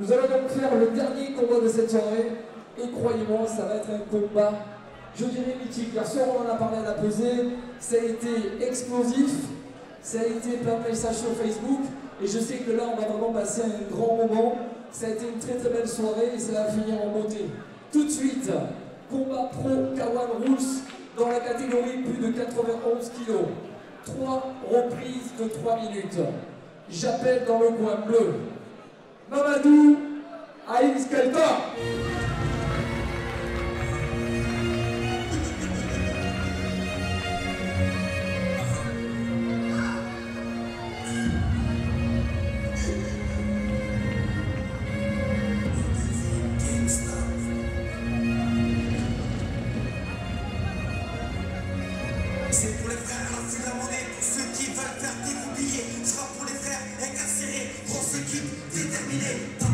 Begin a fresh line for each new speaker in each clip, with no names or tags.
Nous allons donc faire le dernier combat de cette soirée. Et croyez-moi, ça va être un combat, je dirais mythique. Car soir, on en a parlé à la pesée. Ça a été explosif. Ça a été plein de messages sur Facebook. Et je sais que là, on va vraiment passer un grand moment. Ça a été une très très belle soirée et ça va finir en beauté. Tout de suite, combat pro Kawan Rules dans la catégorie plus de 91 kg. Trois reprises de 3 minutes. J'appelle dans le coin bleu Mamadou Aïs Kalta. every day.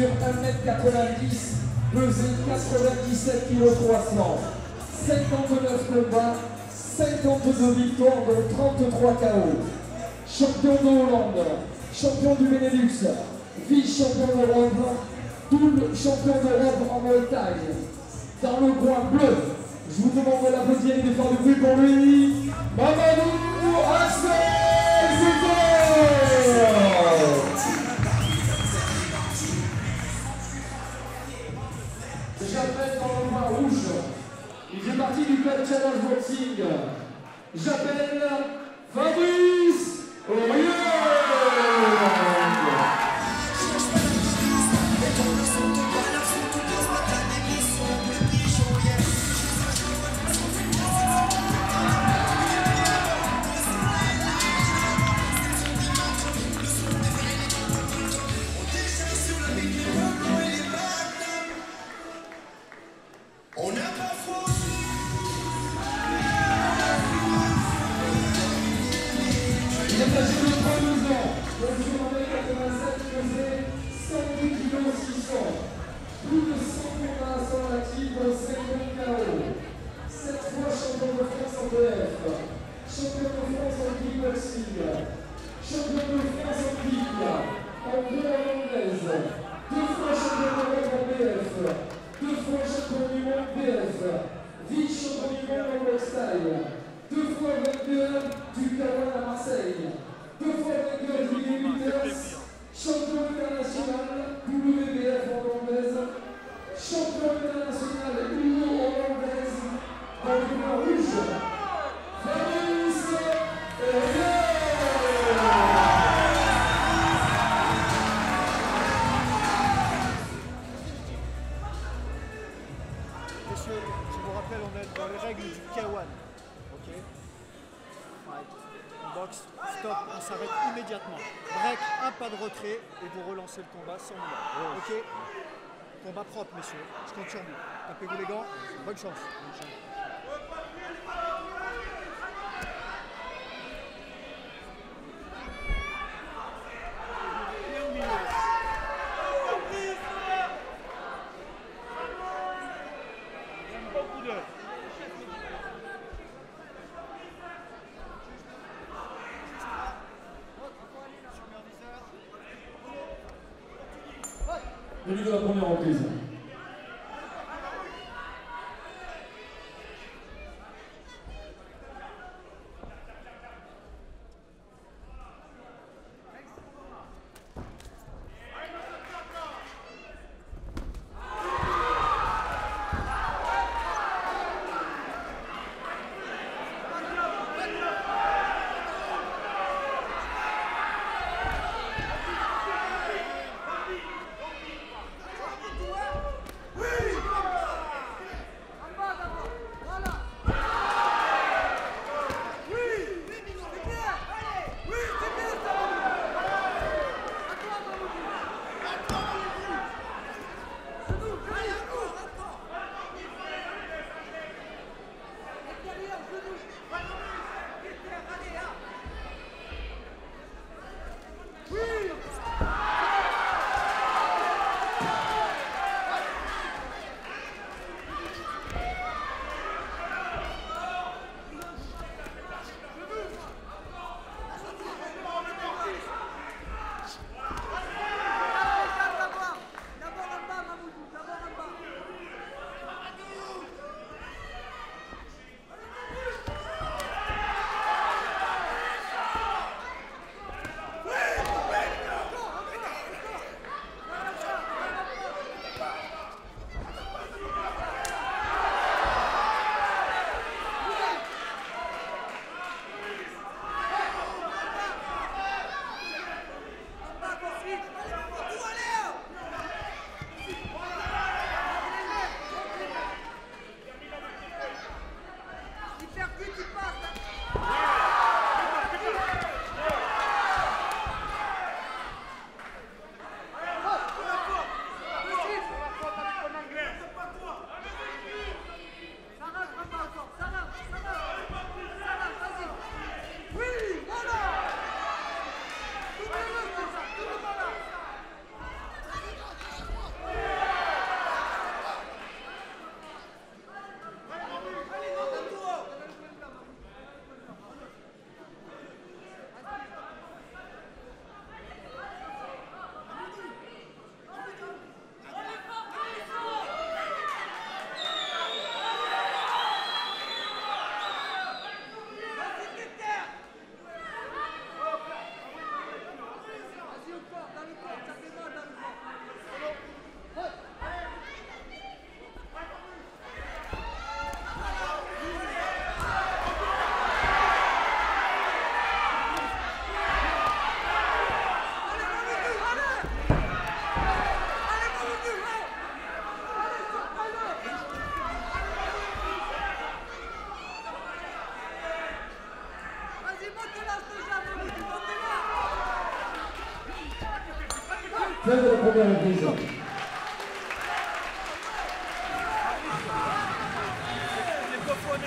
Mesure 1m90, pesé 97 kg 300, 59 combats, 52 victoires dont 33 KO. Champion de Hollande, champion du Benelux, vice-champion d'Europe, double champion d'Europe en Thai. Dans le coin bleu, je vous demande de l'applaudir et de faire du bruit pour lui, Mamadou J'appelle club Challenge Boxing. J'appelle Fabrice Vice-champion du monde en boxe taille. Deux fois vainqueur du à Marseille. Deux fois vainqueur du Beaters. Champion international WBF hollandaise. Champion international Uno hollandaise. Coin rouge. Fabrice.
Messieurs, je vous rappelle, on est dans les règles du K1. Ok? Fight. Boxe, stop, on s'arrête immédiatement. Break, un pas de retrait et vous relancez le combat sans moi. Ok Combat propre, messieurs. Je compte sur vous. Tapez-vous les gants. Bonne chance. Bonne chance.
Début de la première reprise.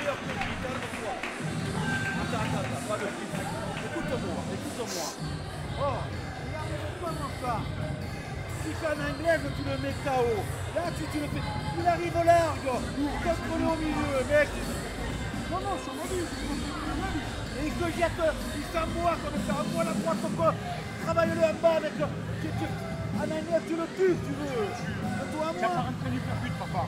De
plus. Écoute-moi. Oh, regarde comment ça. Si c'est un anglais, tu le mets KO. Là, tu, le fais. Il arrive large. Il contrôle au milieu, mec. Non, non, c'est mon but. Et il te jette, il s'emboie comme ça, envoie la droite au corps. Travaille-le en bas avec. Tu, tu, un anglais, tu le tues, tu veux. Toi, à moi.
Ça un peu du papa.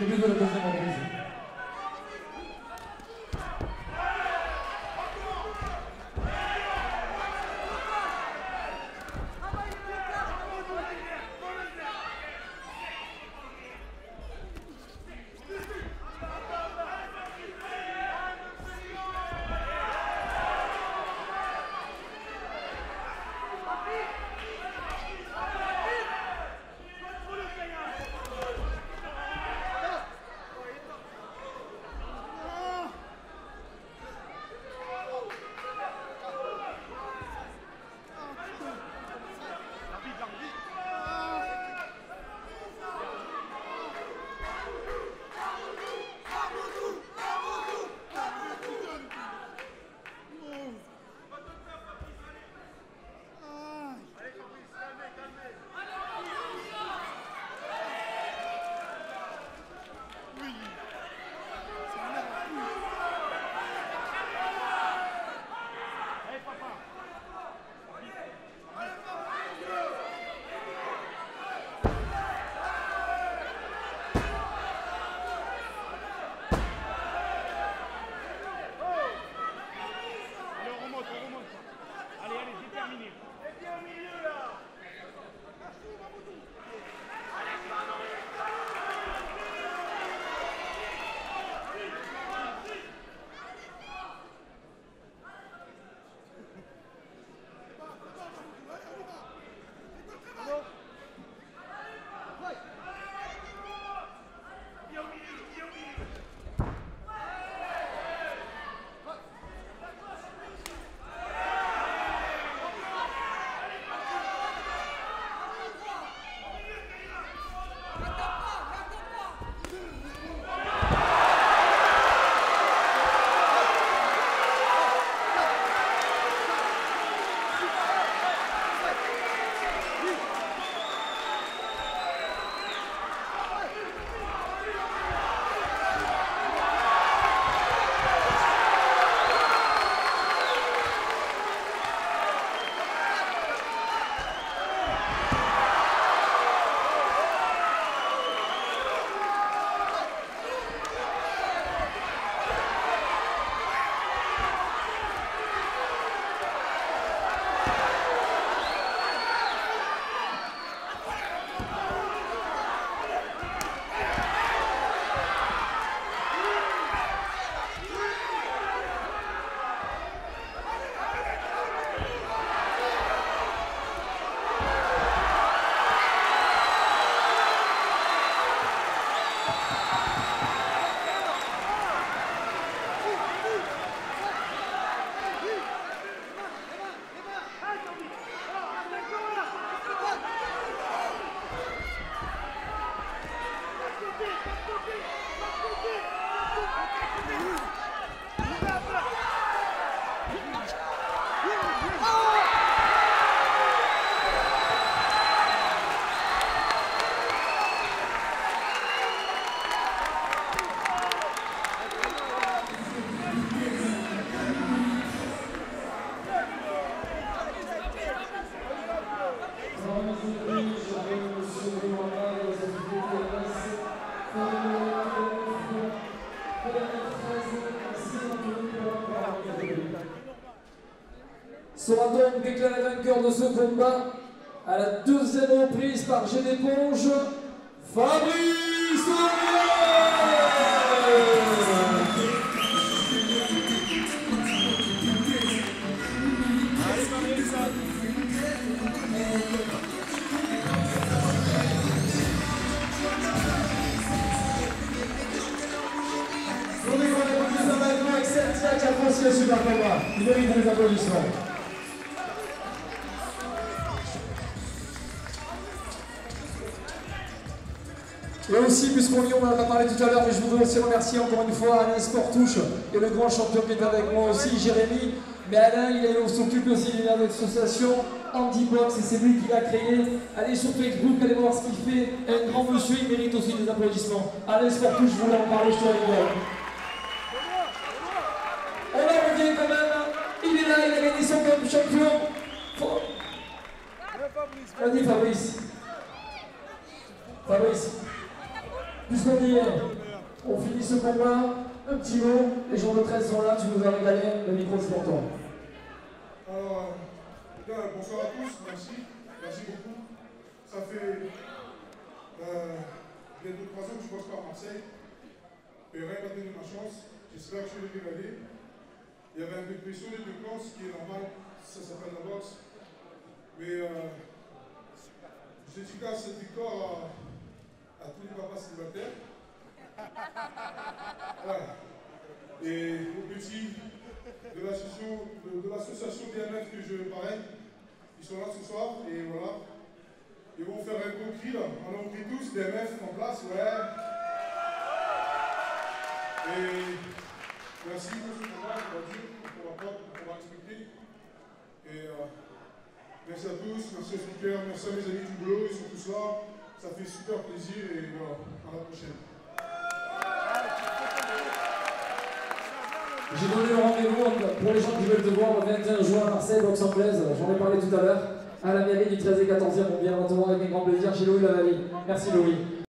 et et fais d'aller en
sera donc déclaré vainqueur de ce combat à la deuxième reprise par G d'éponge, Fabrice maintenant avec Sertia qui a franchi le super combat. Il mérite des applaudissements. Et aussi, puisqu'on y on en a parlé tout à l'heure, mais je voudrais aussi remercier encore une fois Alain Sportouche et le grand champion qui est avec moi aussi, Jérémy. Mais Alain, il s'occupe aussi d'une association Handibox et c'est lui qui l'a créé. Allez sur Facebook, allez voir ce qu'il fait. Un grand monsieur, il mérite aussi des applaudissements. Alain Sportouche, je voulais en parler, je te rigole. Quand même. Il est là, il a gagné son comme champion. Vas-y Fabrice. Fabrice. Puisqu'on y est, on finit ce combat. Un petit mot, les gens de 13 sont là, tu nous as régalé, le micro c'est pour toi.
Alors, euh, bonsoir à tous, merci, merci beaucoup. Ça fait euh, bientôt trois ans que je bosse par Marseille. Et rien n'a donné ma chance. J'espère que je vais régaler. Il y avait un peu de pression des deux camps, ce qui est normal, ça s'appelle la boxe. Mais euh, je dédicace cette victoire à, à tous les papas célibataires. Voilà. Et aux petits de l'association DMF que je pareil. Ils sont là ce soir et voilà. Ils vont faire un gros cri là. On a tous, DMF en place, ouais. Merci pour on pourra pas, on pourra expliquer. Et euh, merci à tous, merci aux speakers, merci à mes amis du boulot, ils sont tous là. Ça fait super plaisir et voilà, à la prochaine.
J'ai donné le rendez-vous pour les gens qui veulent te voir le 21 juin à Marseille, boxe anglaise, j'en ai parlé tout à l'heure, à la mairie du 13 et 14e, on te voir avec un grand plaisir chez Louis Lavallie. Merci Louis.